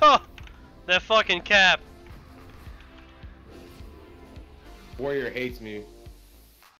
Huh! That fucking cap. Warrior hates me.